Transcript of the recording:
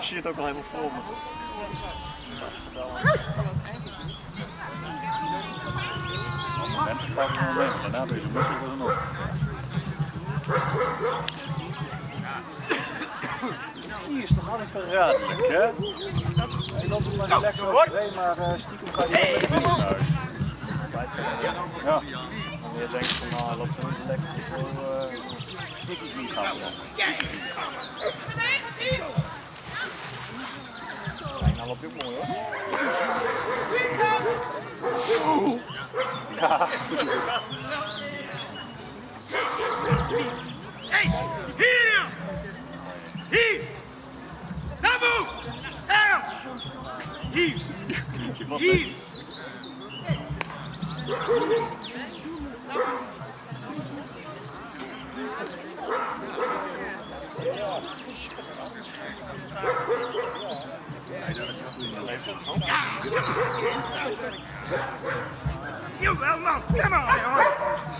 zie het ook al helemaal voor me. Moment, daarna op. Hier is toch altijd verraderlijk, hè? Hij loopt er maar zo lekker overheen, maar uh, stiekem ga je niet naar huis. Ja. En je denkt van, nou, dat zo'n elektrisch zo, uh, ik het niet gaan Dajna lobiowują. Ej! Here! You will not. Come on.